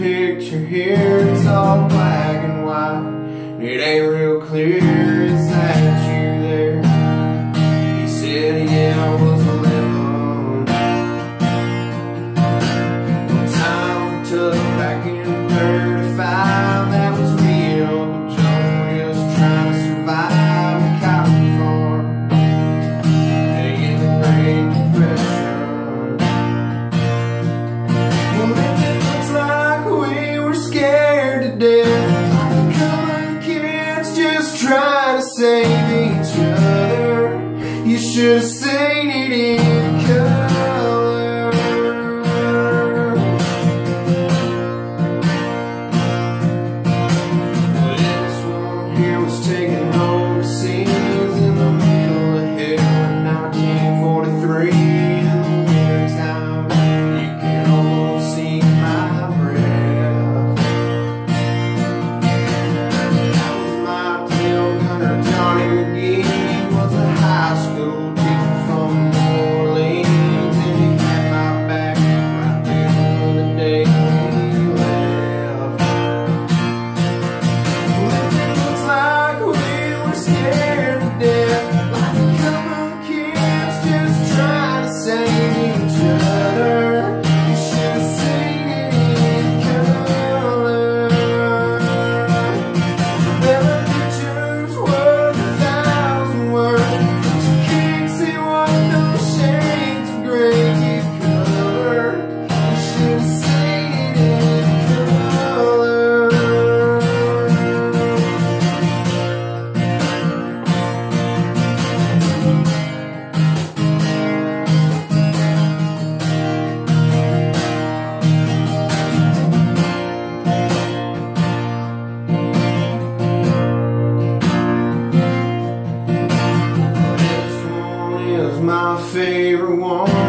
picture here, it's all black and white. It ain't Just. favorite one.